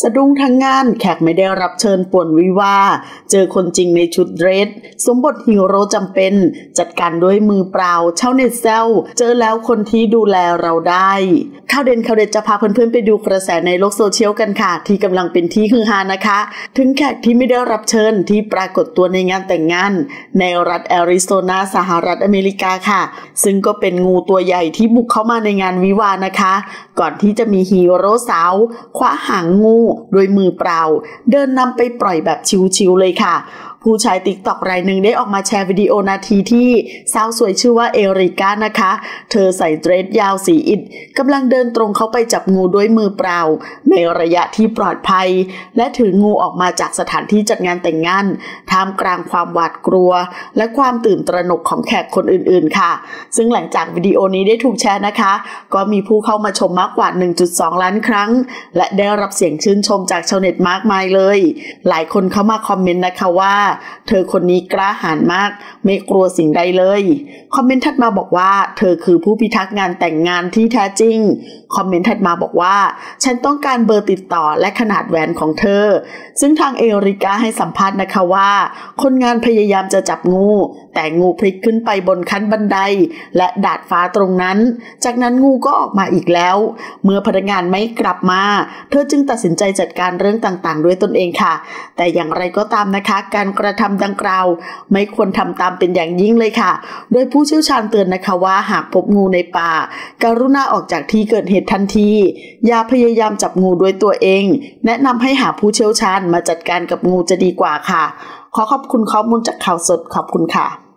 สะดุ้งทั้งงานแขกไม่ได้รับเชิญป่วนวิวาห์ เจอคนจริงในชุดเดรส สวมบทฮีโร่จำเป็น จัดการด้วยมือเปล่าชาวเน็ตแซว เจอแล้วคนที่ดูแลเราได้ ข่าวเด่นข่าวเด็ดจะพาเพื่อนๆไปดูกระแสในโลกโซเชียลกันค่ะ ที่กำลังเป็นที่ฮือฮานะคะ ถึงแขกที่ไม่ได้รับเชิญที่ปรากฏตัวในงานแต่งงาน ในรัฐแอริโซนาสหรัฐอเมริกาค่ะ ซึ่งก็เป็นงูตัวใหญ่ที่บุกเข้ามาในงานวิวาห์นะคะ ก่อนที่จะมีฮีโร่สาว คว้าหางงูโดยมือเปล่า เดินนำไปปล่อยแบบชิวๆเลยค่ะ ผู้ใช้ติ๊กต็อกรายหนึ่งได้ออกมาแชร์วิดีโอนาทีที่สาวสวยชื่อว่าเอริก้านะคะ เธอใส่เดรสยาวสีอิฐกำลังเดินตรงเข้าไปจับงูด้วยมือเปล่า ในระยะที่ปลอดภัย และถืองูออกมาจากสถานที่จัดงานแต่งงานท่ามกลางความหวาดกลัว และความตื่นตระหนกของแขกคนอื่นๆ ค่ะ ซึ่งหลังจากวิดีโอนี้ได้ถูกแชร์นะคะ ก็มีผู้เข้ามาชมมากกว่า 1.2 ล้านครั้ง และได้รับเสียงชื่นชมจากชาวเน็ตมากมายเลย หลายคนเข้ามาคอมเมนต์นะคะว่าเธอคนนี้กล้าหาญมาก ไม่กลัวสิ่งใดเลย คอมเมนต์ถัดมาบอกว่า เธอคือผู้พิทักษ์งานแต่งงานที่แท้จริง คอมเมนต์ถัดมาบอกว่า ฉันต้องการเบอร์ติดต่อและขนาดแหวนของเธอ ซึ่งทางเอริกาให้สัมภาษณ์นะคะว่า คนงานพยายามจะจับงู แต่งูพลิกขึ้นไปบนขั้นบันได และดาดฟ้าตรงนั้น จากนั้นงูก็ออกมาอีกแล้ว เมื่อพนักงานไม่กลับมา เธอจึงตัดสินใจจัดการเรื่องต่างๆ ด้วยตนเองค่ะ แต่อย่างไรก็ตามนะคะ การกระทำดังกล่าว ไม่ควรทำตามเป็นอย่างยิ่งเลยค่ะ โดยผู้เชี่ยวชาญเตือนนะคะว่าหากพบงูในป่า การุณาออกจากที่เกิดเหตุทันที อย่าพยายามจับงูด้วยตัวเอง แนะนำให้หาผู้เชี่ยวชาญมาจัดการกับงูจะดีกว่าค่ะ ขอขอบคุณข้อมูลจากข่าวสดขอบคุณค่ะ